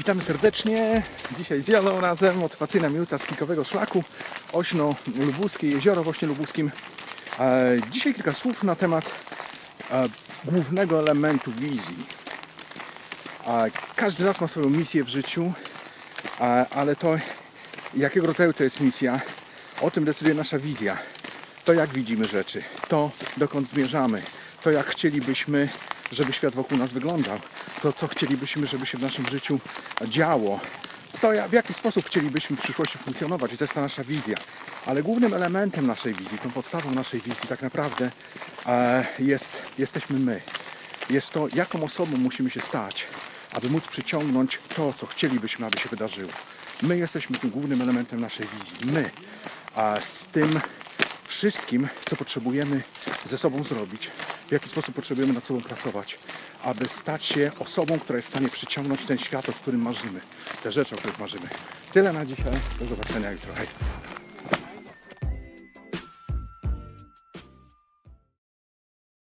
Witamy serdecznie. Dzisiaj z Janą razem. Motywacyjna minuta z kikowego szlaku. Ośno Lubuskie, jezioro w Lubuskim. E, Dzisiaj kilka słów na temat e, głównego elementu wizji. E, Każdy z nas ma swoją misję w życiu, ale to jakiego rodzaju to jest misja, o tym decyduje nasza wizja. To jak widzimy rzeczy, to dokąd zmierzamy, to jak chcielibyśmy, żeby świat wokół nas wyglądał, to co chcielibyśmy, żeby się w naszym życiu działo, to w jaki sposób chcielibyśmy w przyszłości funkcjonować i to jest ta nasza wizja. Ale głównym elementem naszej wizji, tą podstawą naszej wizji tak naprawdę e, jest, jesteśmy my. Jest to, jaką osobą musimy się stać, aby móc przyciągnąć to, co chcielibyśmy, aby się wydarzyło. My jesteśmy tym głównym elementem naszej wizji. My. Z tym wszystkim, co potrzebujemy ze sobą zrobić, w jaki sposób potrzebujemy nad sobą pracować, aby stać się osobą, która jest w stanie przyciągnąć ten świat, o którym marzymy, te rzeczy, o których marzymy. Tyle na dzisiaj. Do zobaczenia jutro. Hej.